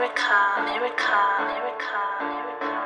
America, America, America, America.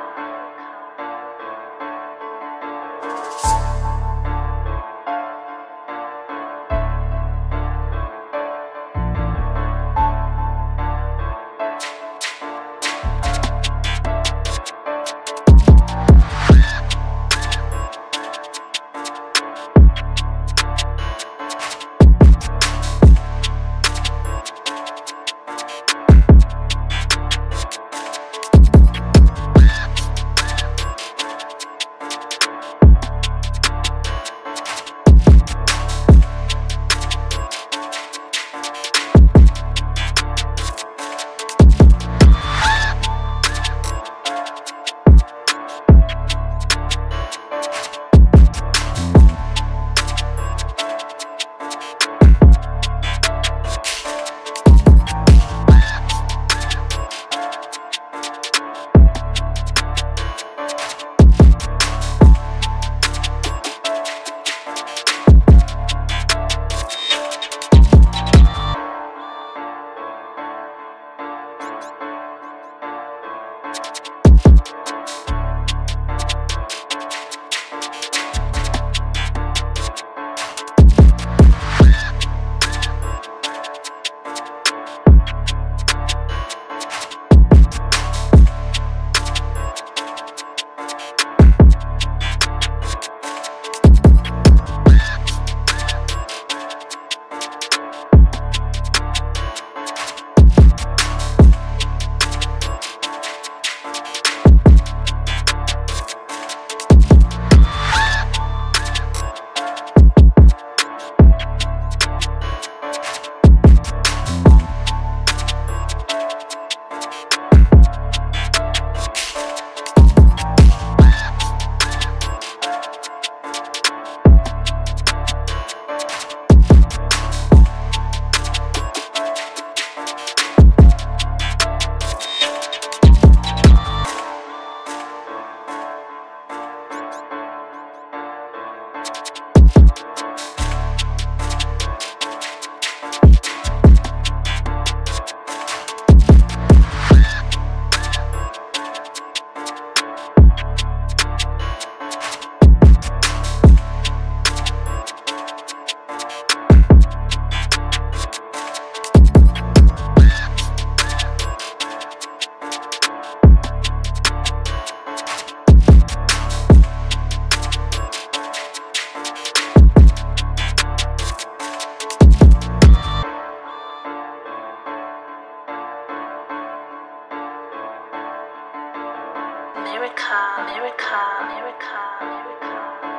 America, America, America, America.